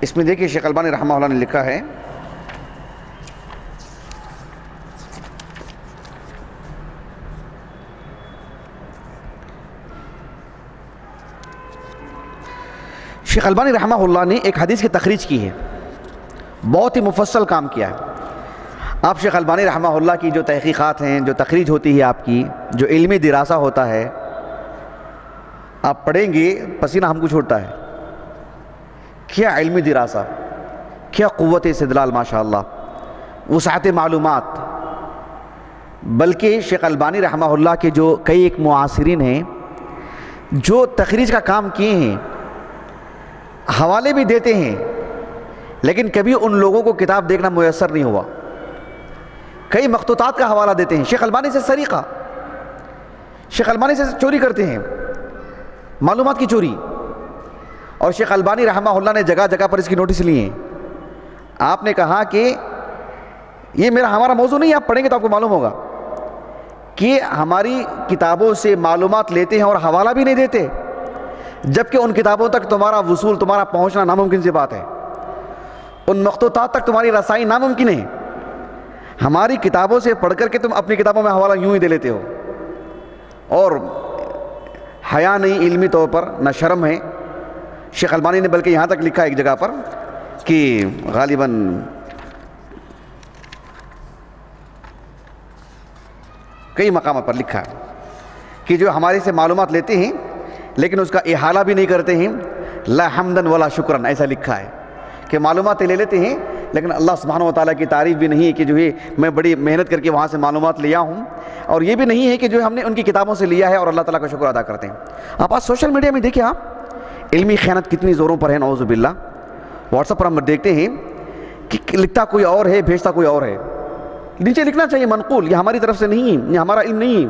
اس میں دیکھیں شیخ البانی رحمہ اللہ نے لکھا ہے، شیخ البانی رحمہ اللہ نے ایک حدیث کی تخریج کی ہے، بہت ہی مفصل کام کیا ہے۔ آپ شیخ البانی رحمہ اللہ کی جو تحقیقات ہیں، جو تخریج ہوتی ہے آپ کی، جو علمی دراسہ ہوتا ہے، آپ پڑھیں گے، پسینہ ہم کو چھوٹتا ہے۔ کیا علمی دراسہ؟ کیا قوت استدلال؟ ماشاء اللہ وسعت معلومات۔ بلکہ شیخ البانی رحمہ اللہ کے جو کئی ایک معاصرین ہیں، جو تخریج کا کام کیے ہیں، حوالے بھی دیتے ہیں، لیکن کبھی ان لوگوں کو کتاب دیکھنا میسر نہیں ہوا۔ کئی مخطوطات کا حوالہ دیتے ہیں۔ شیخ البانی سے سریقہ۔ شیخ البانی سے چوری کرتے ہیں۔ معلومات کی چوری۔ اور شیخ البانی رحمہ اللہ نے جگہ جگہ پر اس کی نوٹس لی ہیں۔ آپ نے کہا کہ یہ میرا ہمارا موضوع نہیں، آپ پڑھیں گے تو آپ کو معلوم ہوگا کہ ہماری کتابوں سے معلومات لیتے ہیں اور حوالہ بھی نہیں دیتے۔ جبکہ ان کتابوں تک تمہارا وصول، تمہارا پہنچنا ناممکن سی بات ہے۔ ان مخطوطات تک تمہاری رسائی ناممکن ہے۔ ہماری کتابوں سے پڑھ کر کے تم اپنی کتابوں میں حوالہ یوں ہی دے لیتے ہو۔ اور حیا نہیں علمی طور پر، نہ شرم ہے۔ شیخ البانی نے بلکہ یہاں تک لکھا ایک جگہ پر کہ غالباً کئی مقامات پر لکھا کہ جو ہمارے سے معلومات لیتے ہیں، لیکن اس کا احالہ بھی نہیں کرتے ہیں۔ لا حمدن ولا شکرن ایسا لکھا ہے کہ معلومات لے لیتے ہیں لیکن اللہ سبحانہ و تعالیٰ کی تعریف بھی نہیں ہے کہ جو ہے میں بڑی محنت کر کے وہاں سے معلومات لیا ہوں۔ اور یہ بھی نہیں ہے کہ جو ہم نے ان کی کتابوں سے لیا ہے اور اللہ تعالیٰ کا شکر ادا کرتے ہیں۔ آپ آج سوشل میڈیا میں دیکھیں آپ، علمی خیانت کتنی زوروں پر ہے، نعوذ باللہ۔ واٹس اپ پر ہم دیکھتے ہیں کہ لکھتا کوئی اور ہے، بھیجتا کوئی اور ہے۔ نیچے لکھنا چاہیے منقول، یہ ہماری طرف سے نہیں ہے، یہ ہمارا علم نہیں ہے۔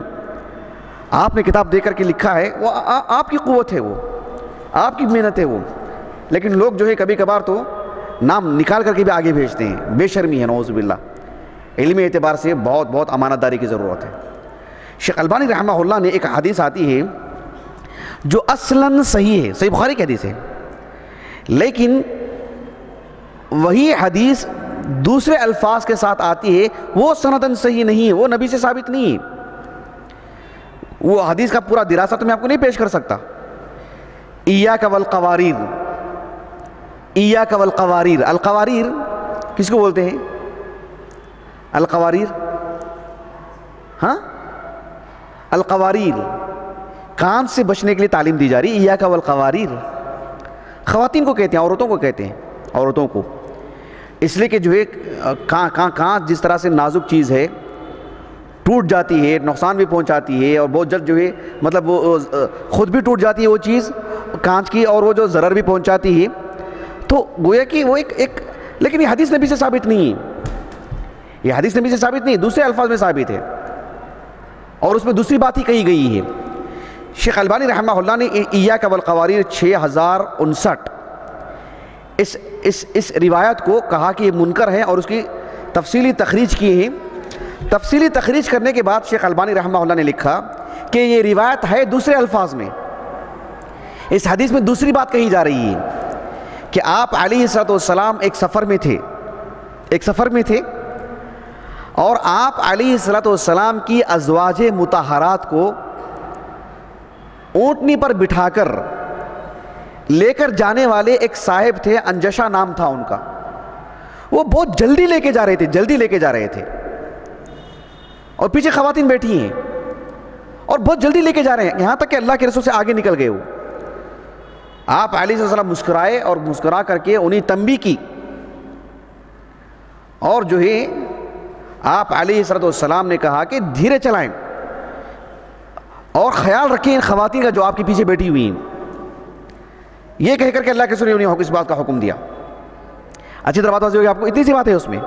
آپ نے کتاب دے کر کے لکھا ہے، وہ آپ کی قوت ہے وہ، آپ کی محنت ہے وہ۔ لیکن لوگ جو ہے کبھی کبھار تو نام نکال کر کے بھی آگے بھیجتے ہیں۔ بے شرمی ہے، نعوذ باللہ۔ علمی اعتبار سے بہت بہت امانت داری کی ضرورت ہے۔ شیخ البانی رحمہ اللہ نے ایک حدیث آتی ہے جو اصلاً صحیح ہے۔ صحیح بخاری کی حدیث ہے۔ لیکن وہی حدیث دوسرے الفاظ کے ساتھ آتی ہے۔ وہ سندن صحیح نہیں ہے، وہ نبی سے ثابت نہیں ہے۔ وہ حدیث کا پورا دراصہ تو میں آپ کو نہیں پیش کر سکتا۔ ایا کا والقواریر ایا کا والقواریر. القواریر کس کو بولتے ہیں؟ القواریر. ہاں؟ القواریر. کان سے بچنے کے لیے تعلیم دی جا رہی ہے. ایا کا والقواریر. خواتین کو کہتے ہیں، عورتوں کو کہتے ہیں، عورتوں کو. اس لیے کہ جو ہے کان کان کان جس طرح سے نازک چیز ہے، ٹوٹ جاتی ہے، نقصان بھی پہنچاتی ہے، اور بہت جلد جو ہے مطلب وہ، خود بھی ٹوٹ جاتی ہے وہ چیز، کانچ کی، اور وہ جو ضرر بھی پہنچاتی ہے تو گویا کہ وہ ایک ایک لیکن یہ حدیث نبی سے ثابت نہیں ہے۔ یہ حدیث نبی سے ثابت نہیں دوسرے الفاظ میں ثابت ہے۔ اور اس میں دوسری بات ہی کہی گئی ہے۔ شیخ البانی رحمہ اللہ نے ایا کا والقواریر چھ ہزار انسٹھ۔ اس اس اس روایت کو کہا کہ یہ منکر ہے اور اس کی تفصیلی تخریج کی ہے تفصیلی تخریج کرنے کے بعد شیخ البانی رحمہ اللہ نے لکھا کہ یہ روایت ہے دوسرے الفاظ میں۔ اس حدیث میں دوسری بات کہی جا رہی ہے۔ کہ آپ علیہ السلام والسلام ایک سفر میں تھے۔ ایک سفر میں تھے۔ اور آپ علیہ السلام والسلام کی ازواج متحرات کو اونٹنی پر بٹھا کر لے کر جانے والے ایک صاحب تھے انجشا نام تھا ان کا۔ وہ بہت جلدی لے کے جا رہے تھے، جلدی لے کے جا رہے تھے۔ اور پیچھے خواتین بیٹھی ہیں اور بہت جلدی لے کے جا رہے ہیں۔ یہاں تک کہ اللہ کے رسول سے آگے نکل گئے وہ۔ آپ علیہ وسلم مسکرائے اور مسکرا کر کے انہیں تنبی کی۔ اور جو ہے، آپ علیہ صرد السلام نے کہا کہ دھیرے چلائیں۔ اور خیال رکھیں ان خواتین کا جو آپ کے پیچھے بیٹھی ہوئی ہیں۔ یہ کہہ کر کے اللہ کے سنے انہیں اس بات کا حکم دیا۔ اچھی طرح بات ہوگی آپ کو اتنی سی بات ہے اس میں۔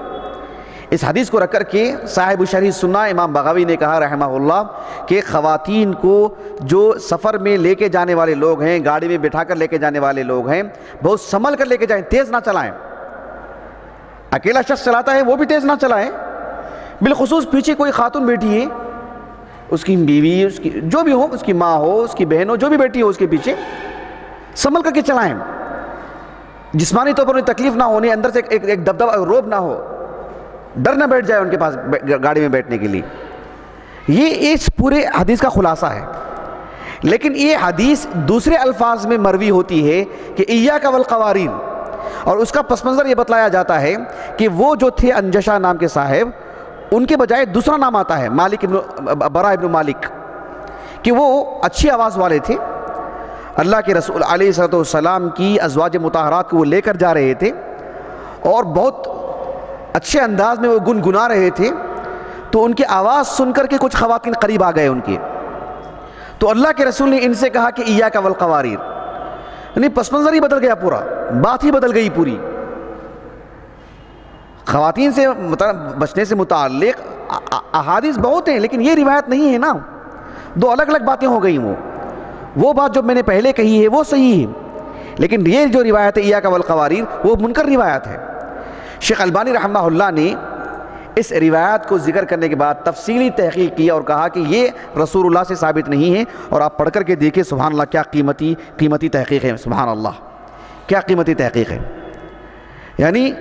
اس حدیث کو رکھ کر کے صاحب شریح سننا امام بغاوی نے کہا رحمہ اللہ کہ خواتین کو جو سفر میں لے کے جانے والے لوگ ہیں، گاڑی میں بٹھا کر لے کے جانے والے لوگ ہیں، بہت سنبھل کر لے کے جائیں، تیز نہ چلائیں۔ اکیلا شخص چلاتا ہے، وہ بھی تیز نہ چلائیں۔ بالخصوص پیچھے کوئی خاتون بیٹھی ہے، اس کی بیوی، اس کی جو بھی ہو، اس کی ماں ہو، اس کی بہن ہو، جو بھی بیٹھی ہو، اس کے پیچھے سنبھل کر کے چلائیں۔ جسمانی طور پر انہیں تکلیف نہ ہونے، اندر سے ایک دبدبہ روب نہ ہو۔ ڈر نہ بیٹھ جائے ان کے پاس گاڑی میں بیٹھنے کے لیے۔ یہ اس پورے حدیث کا خلاصہ ہے۔ لیکن یہ حدیث دوسرے الفاظ میں مروی ہوتی ہے کہ ایا کا والقوارین۔ اور اس کا پس منظر یہ بتلایا جاتا ہے کہ وہ جو تھے انجشا نام کے صاحب، ان کے بجائے دوسرا نام آتا ہے، مالک ابن برا ابن مالک۔ کہ وہ اچھی آواز والے تھے۔ اللہ کے رسول علیہ صلاحت والسلام کی ازواج متحرات کو وہ لے کر جا رہے تھے۔ اور بہت اچھے انداز میں وہ گنگنا رہے تھے، تو ان کی آواز سن کر کے کچھ خواتین قریب آ گئے ان کے۔ تو اللہ کے رسول نے ان سے کہا کہ ایا کا والقواریر۔ یعنی پس منظر ہی بدل گیا پورا، بات ہی بدل گئی پوری۔ خواتین سے بچنے سے متعلق احادیث بہت ہیں، لیکن یہ روایت نہیں ہے نا۔ دو الگ الگ باتیں ہو گئیں وہ۔ وہ بات جو میں نے پہلے کہی ہے وہ صحیح ہے۔ لیکن یہ جو روایت ہے ایا کا والقواریر، وہ منکر روایت ہے۔ شیخ البانی رحمہ اللہ نے اس روایت کو ذکر کرنے کے بعد تفصیلی تحقیق کی اور کہا کہ یہ رسول اللہ سے ثابت نہیں ہے اور آپ پڑھ کر کے دیکھیں سبحان اللہ کیا قیمتی قیمتی تحقیق ہے، سبحان اللہ، کیا قیمتی تحقیق ہے۔ یعنی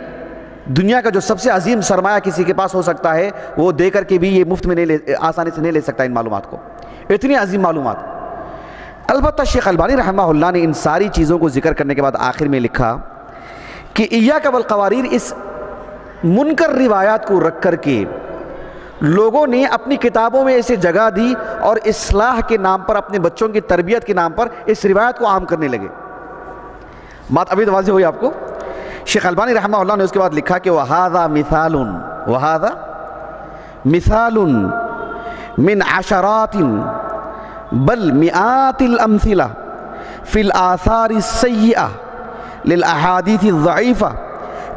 دنیا کا جو سب سے عظیم سرمایہ کسی کے پاس ہو سکتا ہے، وہ دے کر کے بھی یہ مفت میں نہیں لے، آسانی سے نہیں لے سکتا ان معلومات کو۔ اتنی عظیم معلومات۔ البتہ شیخ البانی رحمہ اللہ نے ان ساری چیزوں کو ذکر کرنے کے بعد آخر میں لکھا کہ ایا کا والقواریر اس منکر روایات کو رکھ کر کے لوگوں نے اپنی کتابوں میں اسے جگہ دی اور اصلاح کے نام پر اپنے بچوں کی تربیت کے نام پر اس روایت کو عام کرنے لگے۔ بات ابھی تو واضح ہوئی آپ کو؟ شیخ البانی رحمہ اللہ نے اس کے بعد لکھا کہ وَهَذَا مِثَالٌ وَهَذَا مِثَالٌ مِنْ عَشَرَاتٍ، بَلْ مِئَاتِ الْأَمْثِلَةِ فِي الْآثَارِ السَّيِّئَةِ لِلْأَحَادِيثِ الضَّعِيفَةِ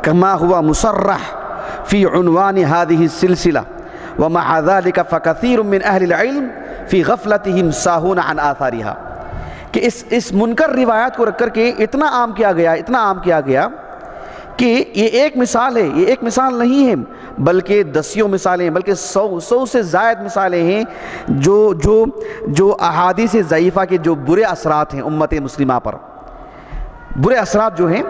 كما هو مصرح في عنوان هذه السلسلة. ومع ذلك فكثير من أهل العلم في غفلتهم ساهون عن آثارها. کہ اس اس منکر روایات کو رکھ کر کے اتنا عام کیا گیا، اتنا عام کیا گیا کہ یہ ایک مثال ہے، یہ ایک مثال نہیں ہے، بلکہ دسیوں مثالیں، بلکہ سو سو سے زائد مثالیں ہیں جو جو جو احادیث ضعیفہ کے جو برے اثرات ہیں امت مسلمہ پر۔ برے اثرات جو ہیں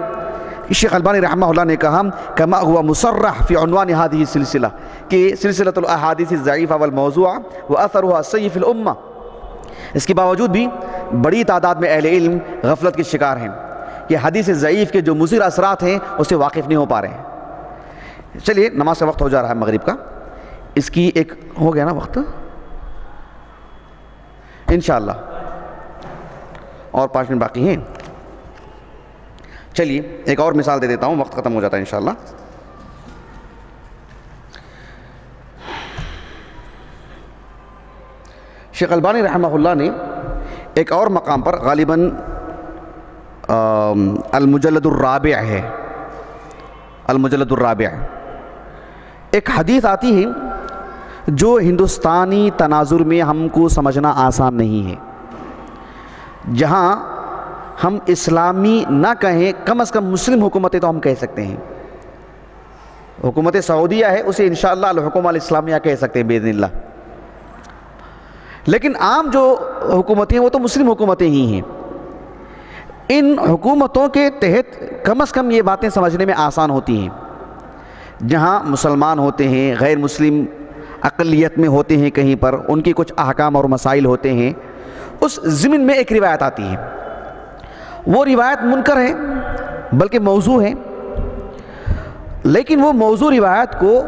شیخ البانی رحمہ اللہ نے کہا کما ہوا مصرح فی عنوان هذه سلسلہ، کہ سلسلۃ الاحادیث الضعیفہ والموضوع واثرها السیء فی الامہ۔ اس کے باوجود بھی بڑی تعداد میں اہل علم غفلت کے شکار ہیں۔ کہ حدیث ضعیف کے جو مضر اثرات ہیں، اس سے واقف نہیں ہو پا رہے ہیں۔ چلیے، نماز کا وقت ہو جا رہا ہے مغرب کا۔ اس کی ایک ہو گیا نا وقت۔ انشاءاللہ۔ اور پانچ منٹ باقی ہیں۔ چلیے، ایک اور مثال دے دیتا ہوں، وقت ختم ہو جاتا ہے انشاءاللہ۔ شیخ البانی رحمہ اللہ نے ایک اور مقام پر غالباً المجلد الرابع ہے۔ المجلد الرابع۔ ایک حدیث آتی ہے، جو ہندوستانی تناظر میں ہم کو سمجھنا آسان نہیں ہے۔ جہاں ہم اسلامی نہ کہیں، کم از کم مسلم حکومتیں تو ہم کہہ سکتے ہیں۔ حکومت سعودیہ ہے، اسے انشاءاللہ الحکومہ الاسلامیہ کہہ سکتے ہیں، بإذن اللہ۔ لیکن عام جو حکومتیں ہیں، وہ تو مسلم حکومتیں ہی ہیں۔ ان حکومتوں کے تحت کم از کم یہ باتیں سمجھنے میں آسان ہوتی ہیں۔ جہاں مسلمان ہوتے ہیں، غیر مسلم اقلیت میں ہوتے ہیں کہیں پر، ان کی کچھ احکام اور مسائل ہوتے ہیں۔ اس ضمن میں ایک روایت آتی ہے۔ وہ روایت منکر ہے بلکہ موضوع ہے لیکن وہ موضوع روایت کو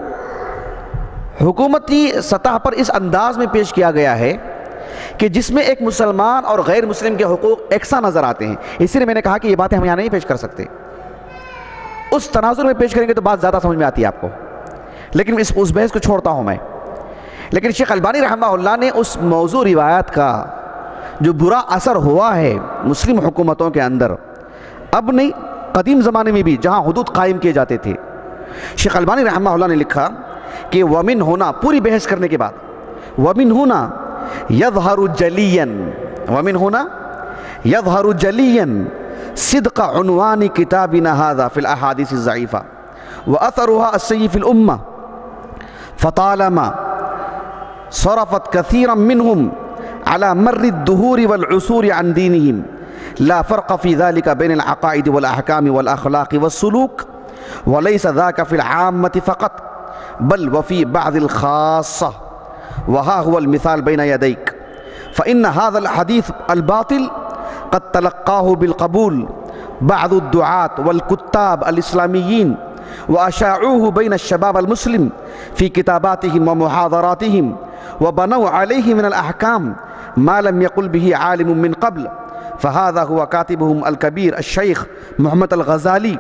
حکومتی سطح پر اس انداز میں پیش کیا گیا ہے کہ جس میں ایک مسلمان اور غیر مسلم کے حقوق یکساں نظر آتے ہیں۔ اسی لیے میں نے کہا کہ یہ باتیں ہم یہاں نہیں پیش کر سکتے۔ اس تناظر میں پیش کریں گے تو بات زیادہ سمجھ میں آتی ہے آپ کو۔ لیکن اس اس بحث کو چھوڑتا ہوں میں۔ لیکن شیخ البانی رحمہ اللہ نے اس موضوع روایت کا جو برا اثر ہوا ہے مسلم حکومتوں کے اندر۔ اب نہیں، قدیم زمانے میں بھی جہاں حدود قائم کیے جاتے تھے۔ شیخ البانی رحمہ اللہ نے لکھا کہ ومن ہونا پوری بحث کرنے کے بعد، ومن ہونا یظہر جلین ومن ہونا یظہر جلین صدق عنوان کتابنا هذا في الاحاديث الضعيفه واثرها السيء في الامه فطالما، صرفت كثيرا منهم على مر الدهور والعصور عن دينهم. لا فرق في ذلك بين العقائد والأحكام والأخلاق والسلوك وليس ذاك في العامة فقط بل وفي بعض الخاصة. وها هو المثال بين يديك. فإن هذا الحديث الباطل قد تلقاه بالقبول بعض الدعاة والكتاب الإسلاميين وأشاعوه بين الشباب المسلم في كتاباتهم ومحاضراتهم وبنوا عليه من الأحكام ما لم يقل به عالم من قبل، فهذا هو كاتبهم الكبير الشيخ محمد الغزالي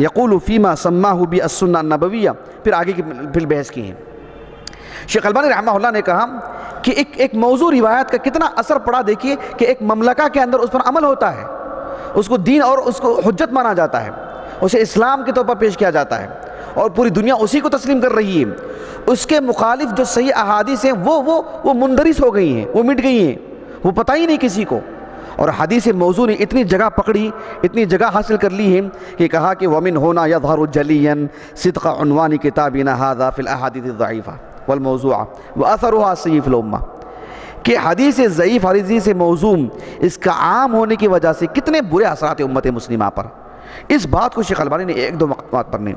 يقول فيما سماه بالسنة النبوية، پھر آگے کی پھر بحث کی ہیں۔ شیخ البانی رحمہ اللہ نے کہا کہ ایک ایک موضوع روایت کا کتنا اثر پڑا دیکھیے کہ ایک مملکہ کے اندر اس پر عمل ہوتا ہے، اس کو دین اور اس کو حجت مانا جاتا ہے، اسے اسلام کے طور پر پیش کیا جاتا ہے۔ اور پوری دنیا اسی کو تسلیم کر رہی ہے۔ اس کے مخالف جو صحیح احادیث ہیں، وہ وہ وہ مندرس ہو گئی ہیں، وہ مٹ گئی ہیں۔ وہ پتہ ہی نہیں کسی کو۔ اور حدیث موضوع نے اتنی جگہ پکڑی، اتنی جگہ حاصل کر لی ہے کہ کہا کہ ومن ہونا یظہر جلین صدق عنوان کتابنا هذا فی الاحادیث الضعیفہ والموضوع واثرها السیء فی الامہ کہ حدیث ضعیف، حدیث موضوع اس کا عام ہونے کی وجہ سے کتنے برے اثرات امت مسلمہ پر۔ اس بات کو شیخ البانی نے ایک دو مقامات پر نہیں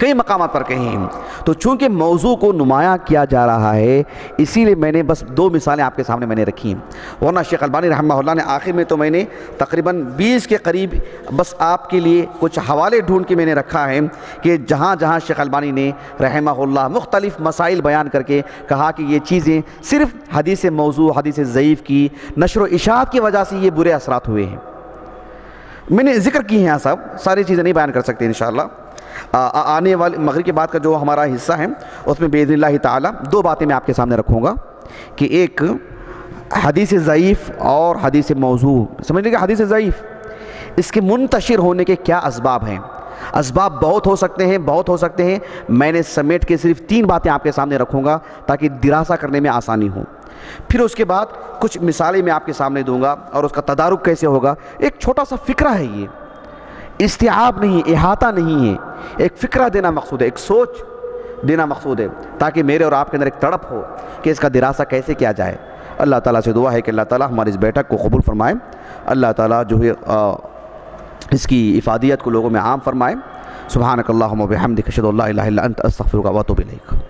کئی مقامات پر کہیں۔ ہیں تو چونکہ موضوع کو نمایاں کیا جا رہا ہے، اسی لیے میں نے بس دو مثالیں آپ کے سامنے میں نے رکھی ہیں۔ ورنہ شیخ البانی رحمہ اللہ نے آخر میں تو میں نے تقریباً بیس کے قریب بس آپ کے لیے کچھ حوالے ڈھونڈ کے میں نے رکھا ہے کہ جہاں جہاں شیخ البانی نے رحمہ اللہ مختلف مسائل بیان کر کے کہا کہ یہ چیزیں صرف حدیث موضوع، حدیث ضعیف کی نشر و اشاعت کی وجہ سے یہ برے اثرات ہوئے ہیں۔ میں نے ذکر کی ہیں یہاں سب، ساری چیزیں نہیں بیان کر سکتے انشاءاللہ۔ آنے والے مغرب کے بعد کا جو ہمارا حصہ ہے، اس میں بید اللہ تعالیٰ دو باتیں میں آپ کے سامنے رکھوں گا کہ ایک، حدیث ضعیف اور حدیث موضوع۔ سمجھ لیں کہ حدیث ضعیف۔ اس کے منتشر ہونے کے کیا اسباب ہیں؟ اسباب بہت ہو سکتے ہیں، بہت ہو سکتے ہیں۔ میں نے سمیٹ کے صرف تین باتیں آپ کے سامنے رکھوں گا تاکہ دراسہ کرنے میں آسانی ہو۔ پھر اس کے بعد کچھ مثالیں میں آپ کے سامنے دوں گا اور اس کا تدارک کیسے ہوگا؟ ایک چھوٹا سا فکرہ ہے یہ۔ استعاب نہیں احاطہ نہیں ہے۔ ایک فکرہ دینا مقصود ہے، ایک سوچ دینا مقصود ہے، تاکہ میرے اور آپ کے اندر ایک تڑپ ہو کہ اس کا دراسہ کیسے کیا جائے۔ اللہ تعالیٰ سے دعا ہے کہ اللہ تعالیٰ ہماری اس بیٹھک کو قبول فرمائے۔ اللہ تعالیٰ جو ہے اس کی افادیت کو لوگوں میں عام فرمائے۔ سبحانک اللہم و بحمدک اشہد اللہ الہ الا انت، استغفرک و اتوب الیک۔